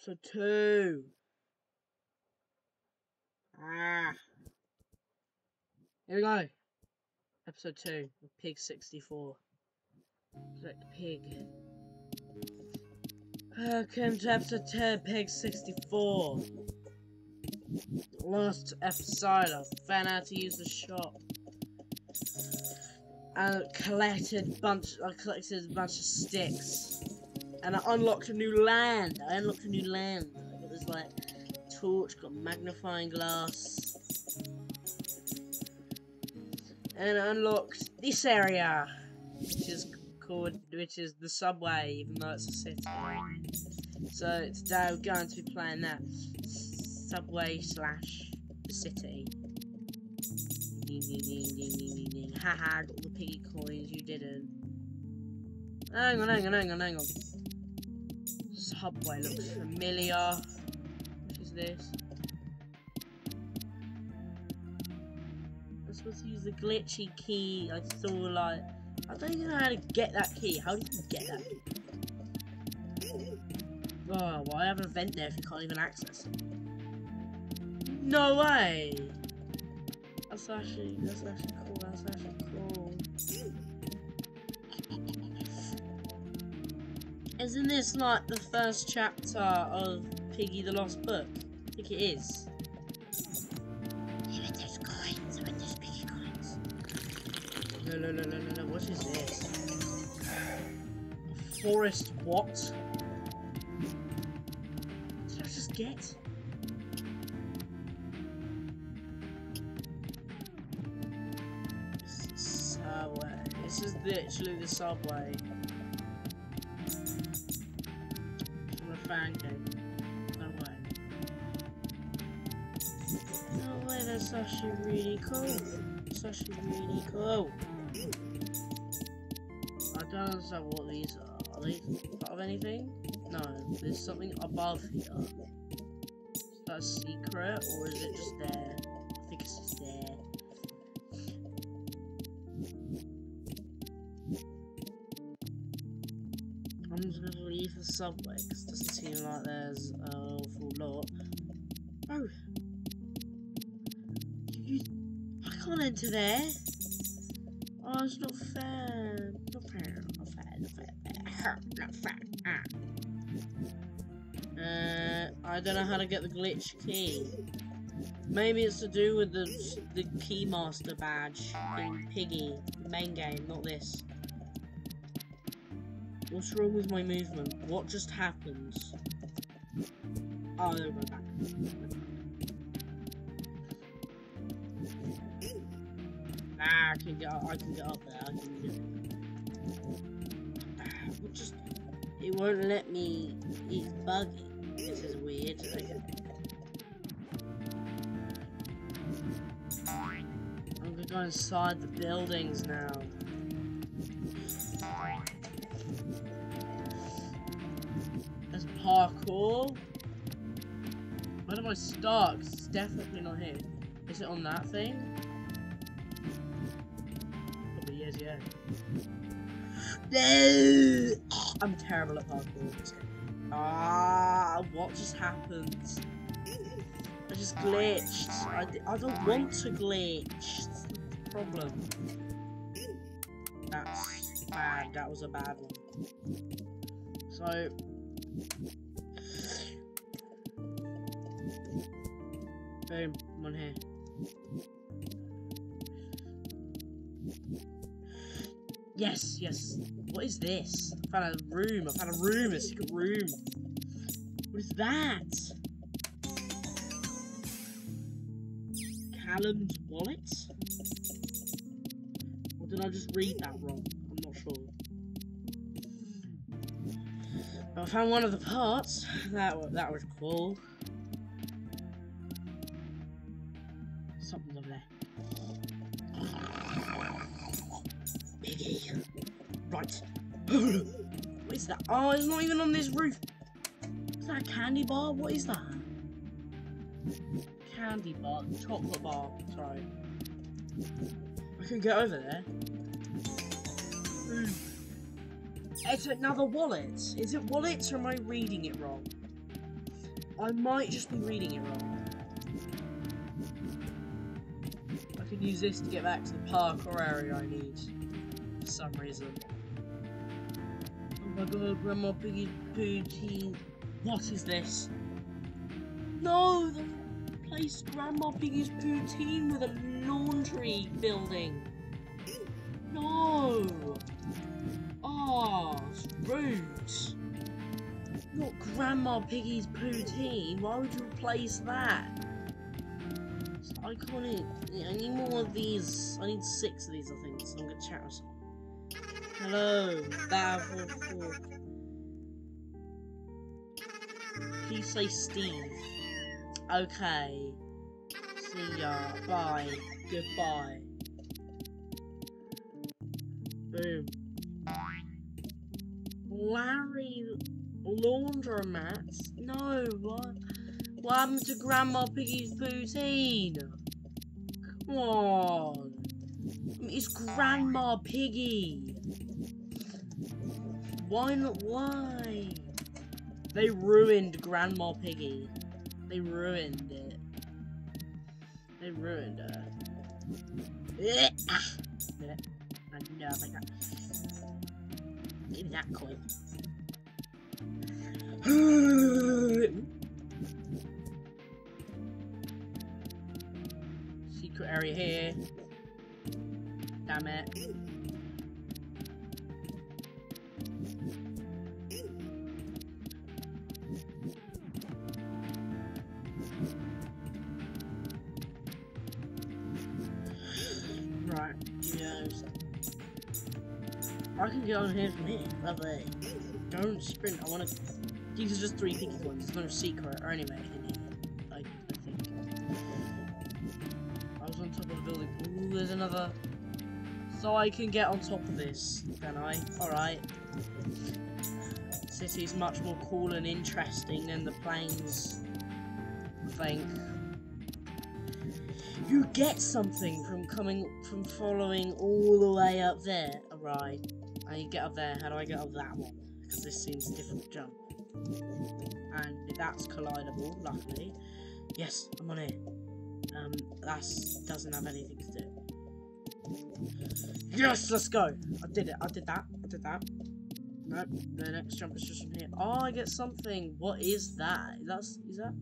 Episode 2. Ah. Here we go. Episode 2 of Pig 64. Select Pig. Welcome to episode 10 Pig 64. Last episode, I found out to use the shop. And collected bunch I collected a bunch of sticks. And I unlocked a new land. I unlocked a new land. I got this like torch, got magnifying glass. And I unlocked this area. Which is called which is the subway, even though it's a city. So today we're going to be playing that subway slash the city. Ding ding got all the piggy coins, you didn't. Hang on, hang on, hang on, hang on. Subway looks familiar. What is this? I'm supposed to use the glitchy key. I saw like I don't even know how to get that key. How do you get that? Oh, well, I have an event there if you can't even access it. No way! That's actually, that's actually cool, that's actually cool. Isn't this like the first chapter of Piggy the Lost Book? I think it is. Yeah, but there's coins, but there's piggy coins. No, no, no, no, no, no, what is this? Forest what? What did I just get? Subway. This is literally the subway. Cool. It's actually really cool. I don't understand what these are. Are these part of anything? No, there's something above here. Is that a secret or is it just there? I think it's just there. I'm just gonna leave the subway because it doesn't seem like there's an awful lot. Can't there! Oh, it's not fair! Not fair, not fair, not fair, not fair. Ah. Uh, I don't know how to get the glitch key. Maybe it's to do with the the keymaster badge in Piggy, main game, not this. What's wrong with my movement? What just happened? Oh, there we go. Ah, I can get up, I can get up there. I can get. What just? It won't let me. It's buggy. This is weird. I'm gonna go inside the buildings now. There's parkour. Where do I? 'Cause it's definitely not here. Is it on that thing? Yeah. No! I'm terrible at parkour. Ah, what just happened? I just glitched. I, I don't want to glitch. That's the problem. That's bad. That was a bad one. So. Boom. I'm on here. Yes, yes. What is this? I found a room. I found a room, a secret room. What is that? Callum's wallet? Or did I just read that wrong? I'm not sure. I found one of the parts. That that was cool. Something's over there. Right. what is that? Oh, it's not even on this roof. Is that a candy bar? What is that? Candy bar, chocolate bar. Sorry. I can get over there. Hmm. It's another wallet. Is it wallets or am I reading it wrong? I might just be reading it wrong. I could use this to get back to the parkour area I need. For some reason. My god, Grandma Piggy Poutine. What is this? No, the place Grandma Piggy's Poutine with a laundry building. No! Ah, oh, rude. Not Grandma Piggy's poutine. Why would you replace that? I can't eat. I need more of these. I need six of these, I think. So I'm gonna chat Hello, Battlefield. Please say Steve. Okay. See ya. Bye. Goodbye. Boom. Larry laundromats? No, what? What happened to Grandma Piggy's poutine? Come on. It's Grandma Piggy. Why not? Why? They ruined Grandma Piggy. They ruined it. They ruined her. Know, I got. Give me that coin. Secret area here. Damn it. Right, Yeah, I can get on here from here. Lovely. Don't sprint. I want to these are just three pinky coins. There's no secret or anyway. I, I think. I was on top of the building. Ooh, there's another. So I can get on top of this, can I? Alright. City's much more cool and interesting than the planes, I think. You get something from coming, from following all the way up there. Alright. I get up there. How do I get up that one? Because this seems a jump and that's collidable, luckily. Yes, I'm on it. Um, that doesn't have anything to do. Yes, let's go. I did it. I did that. I did that. Nope. The next jump is just from here. Oh, I get something. What is that? That's is that?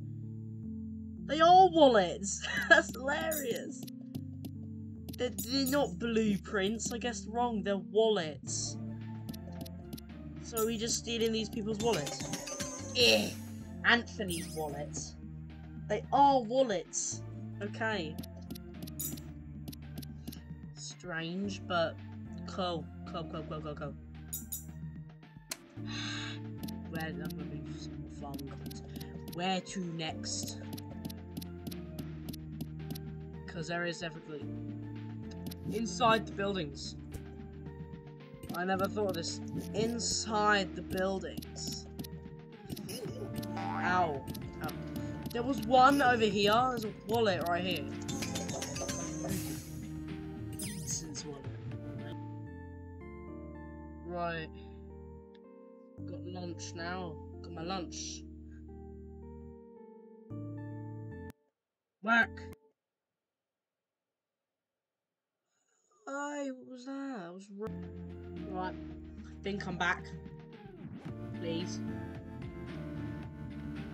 They are wallets. That's hilarious. They're, they're not blueprints. I guess wrong. They're wallets. So are we just stealing these people's wallets? Eh. Anthony's wallets. They are wallets. Okay. Strange, but cool. Cool, cool, cool, cool, cool. Where I'm gonna be some coins. Where to next? Because there is definitely inside the buildings. I never thought of this. Inside the buildings. Ow. Ow. There was one over here. There's a wallet right here.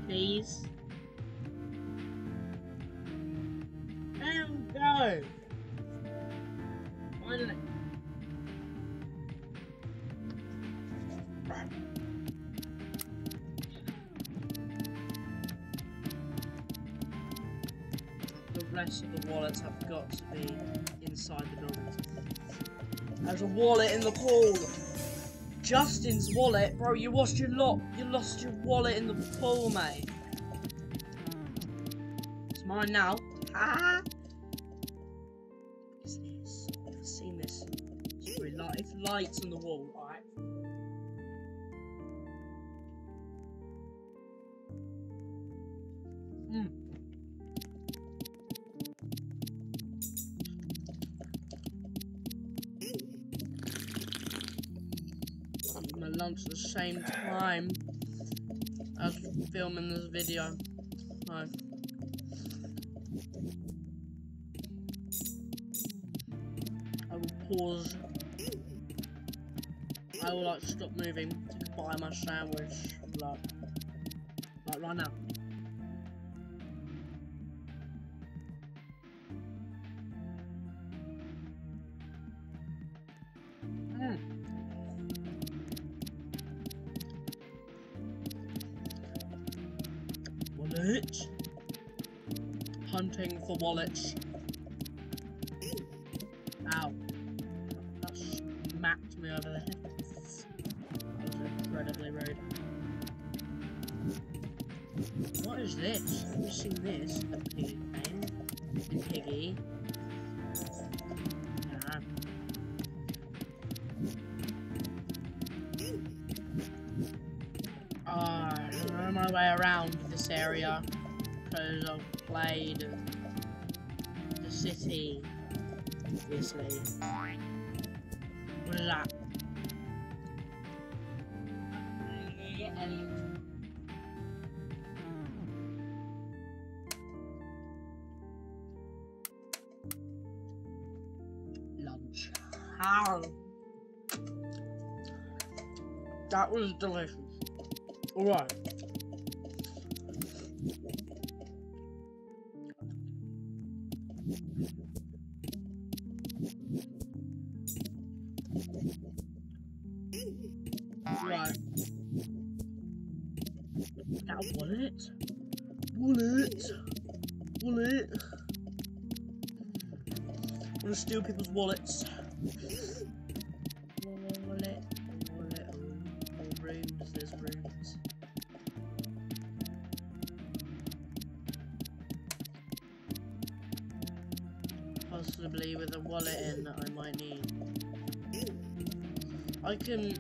Please. And go. Right. The rest of the wallets have got to be inside the building. There's a wallet in the pool. Justin's wallet, bro. You lost your lot. Lost your wallet in the pool, mate. It's mine now. Ha! What is this? I've seen this. It's, really light. it's lights on the wall, alright? Hmm. lunch at the same time filming this video. I will pause. I will like stop moving to buy my sandwich. Like, like right now. Wallet. Hunting for wallets. Ow. That smacked me over the head. That was incredibly rude. What is this? Have you seen this? Area because I've played the city, obviously. What is that? Lunch. Ow. That was delicious. Alright. Possibly with a wallet in that I might need. I can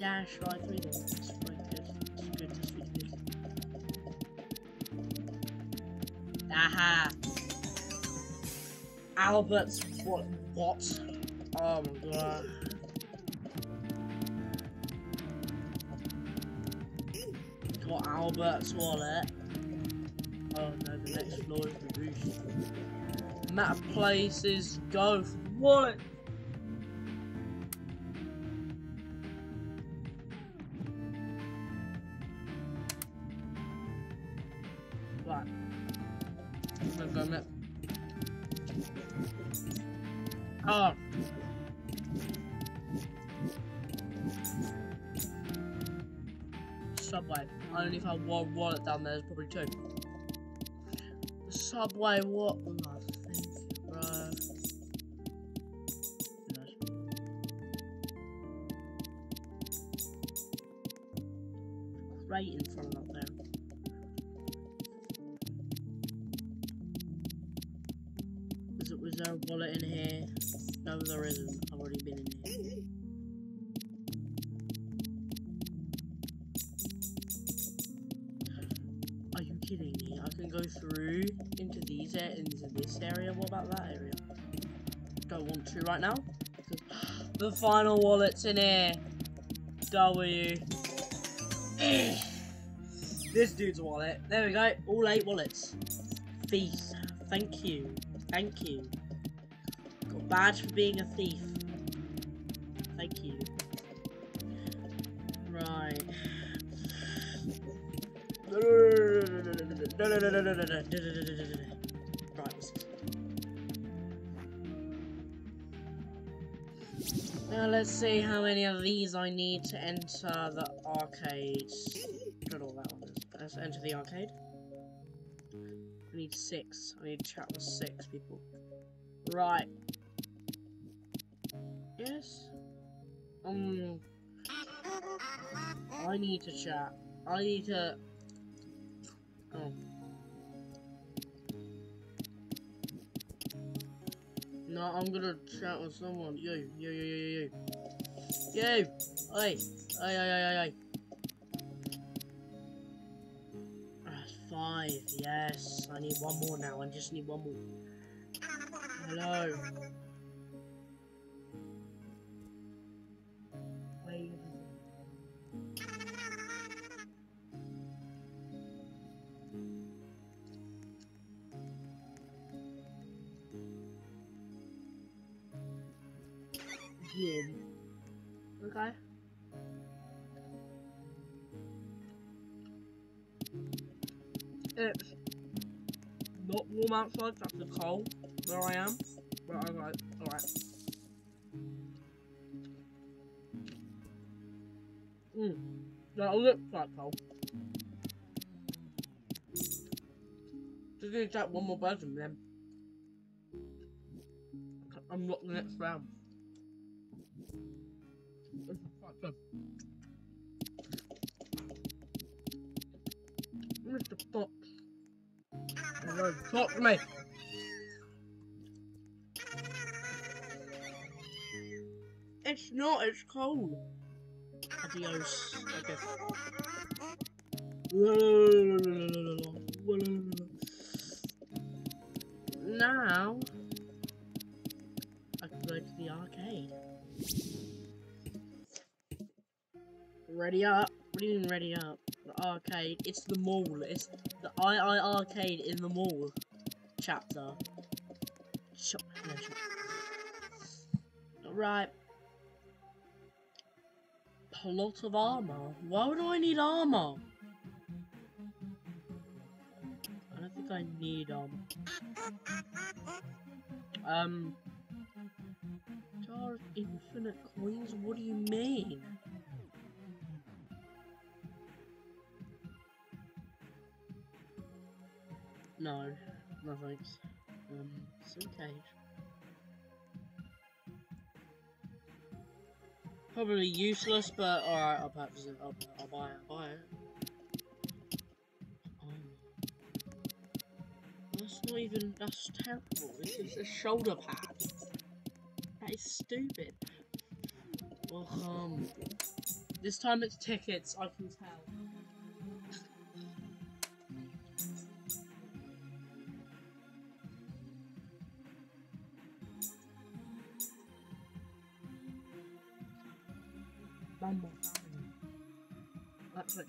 dash right through them. It's. Aha! Albert's what? What? Oh my god. Got Albert's wallet. Oh no, the next floor is the roof. Map places, go for wallet. Right. Map. Oh. Subway. I only found one wallet down there, there's probably two. Subway, what? Right in front of that there. Was, it, was there a wallet in here? No, there isn't. I've already been in here. Are you kidding me? I can go through into these into this area. What about that area? Don't want to right now. The final wallet's in here. W. this dude's wallet. There we go. All eight wallets. Thief. Thank you. Thank you. Got badge for being a thief. Thank you. Right. Right. Now let's see how many of these I need to enter the arcade. Don't that one. Let's enter the arcade. I need six. I need to chat with six people. Right. Yes. Um. I need to chat. I need to. Oh. No, I'm gonna chat with someone. Yo, yo, yo, yo, yo, yo. Oi! Oi, oi, oi, oi, oi. five. Yes, I need one more now. I just need one more. Hello. Wait. Okay. It's not warm outside, that's the cold where I am. But I'm like, alright. Mmm. That looks like cold. Just gonna tap one more button then. I'm Unlock the next round. Mr. Fox. Talk me. It's not, it's cold. Adios, I guess. Now, I can go to the arcade. Ready up? What do you mean ready up? The arcade. It's the mall. It's the II arcade in the mall chapter. Shop. Right. Plot of armor. Why would I need armor? I don't think I need um. Um. Jar of infinite coins. What do you mean? No, no thanks. Um, cage. Probably useless, but alright, I'll purchase it. I'll, I'll buy it. I'll buy it. Oh. That's not even. That's terrible. This is a shoulder pad. That is stupid. Well, um. This time it's tickets, I can tell. That's like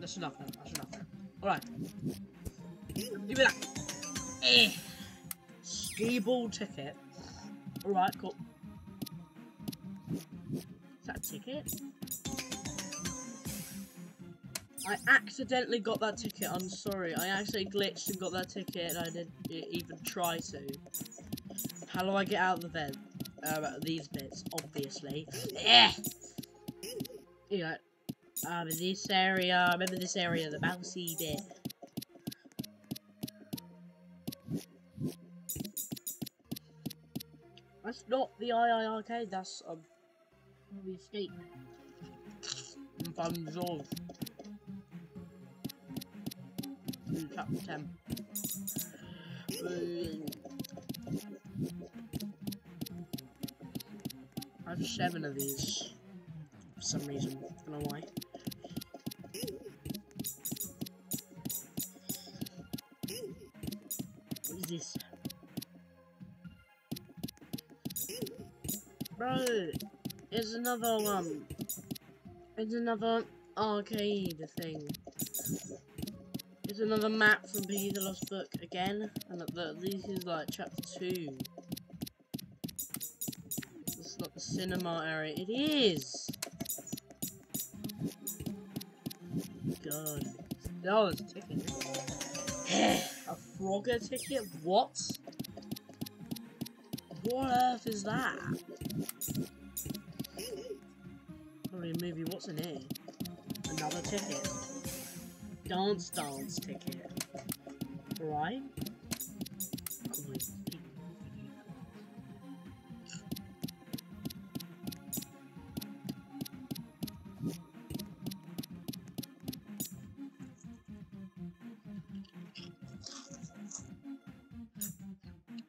that's enough then. That's enough. Alright. Give me that. Eh. Skee-Ball ticket. Alright, cool. Is that a ticket? I accidentally got that ticket, I'm sorry. I actually glitched and got that ticket and I didn't even try to. How do I get out of the vent? Um, these bits, obviously. Yeah. You know, um, in this area, remember this area, the bouncy bit. That's not the II arcade, that's, um, the escape. Fun Zorg. Chapter 10. I have seven of these. For some reason. I don't know why. What is this? Bro, it's another um it's another arcade thing. Another map from Piggy the Lost Book again, and the, this is like chapter two. It's not the cinema area. It is. God. Oh, it's a ticket. a Frogger ticket? What? What earth is that? Probably a movie. What's in it? Another ticket. Dance Dance ticket. Right?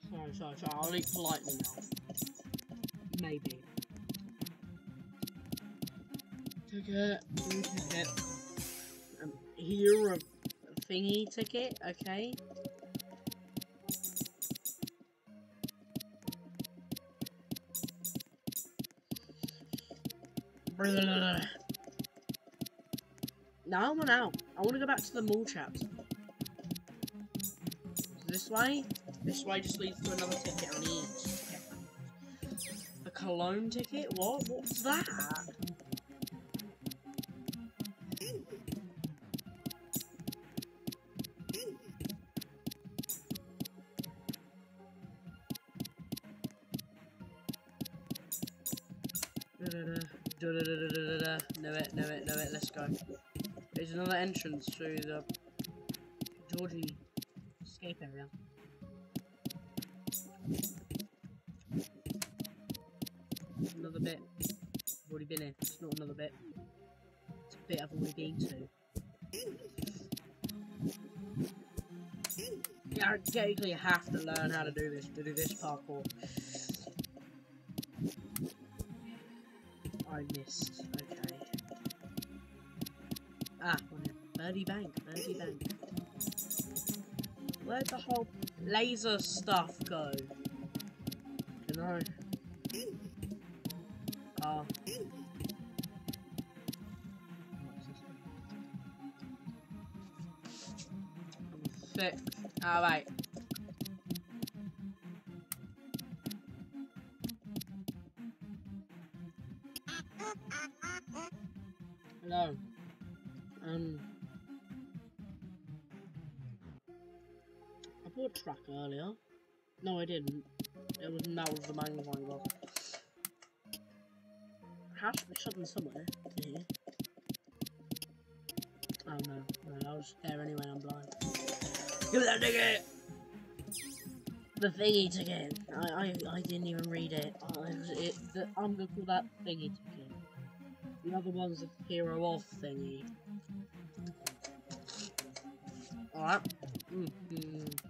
Sorry, sorry, sorry. I'll eat politely now. Maybe. Ticket. Ticket. Hero thingy ticket. Okay. Now I want out. I want to go back to the mall chapter. This way? This way just leads to another ticket on each. A cologne ticket? What? What's that? Through the Georgie escape area. Another bit. I've already been in. It's not another bit. It's a bit I've already been to. Technically you have to learn how to do this to do this parkour. I missed. Okay. Ah, Birdie Bank, Birdie Bank. Where'd the whole laser stuff go? You know. Ah. Oh. Alright. How should be something somewhere here? Oh no, no, I was there anyway. I'm blind. Give me that ticket. The thingy ticket. I I, I didn't even read it. I, it the, I'm gonna call that thingy ticket. The other one's the hero of thingy. Alright. Mm -hmm.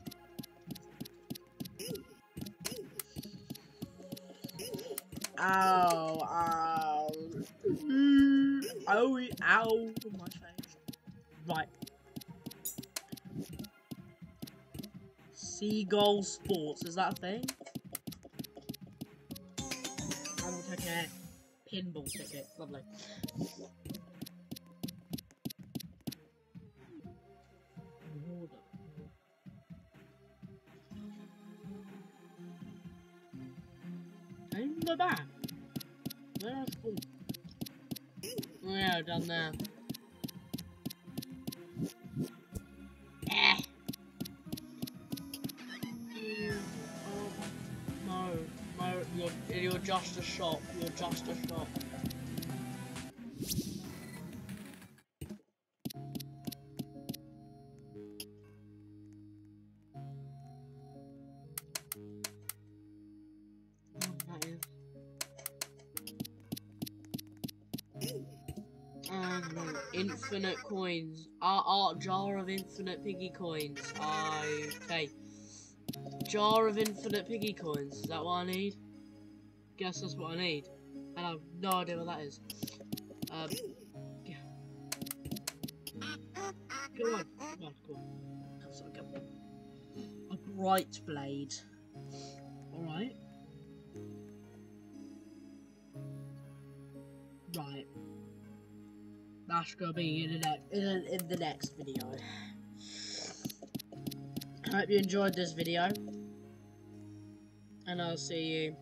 Ow, ow. Oh, ow, my face. Right. Seagull Sports, is that a thing? I will take a pinball ticket. Lovely. In the back. Where's the... Yeah, down there. No, no, you're, you're just a shop. You're just a shop. Infinite coins. Art, art jar of infinite piggy coins. Okay. Jar of infinite piggy coins. Is that what I need? Guess that's what I need. And I have no idea what that is. Um. Yeah. Go on. Come on, come on. Come on. A bright blade. Alright. Right. That's gonna be in the next in, in the next video. I hope you enjoyed this video, and I'll see you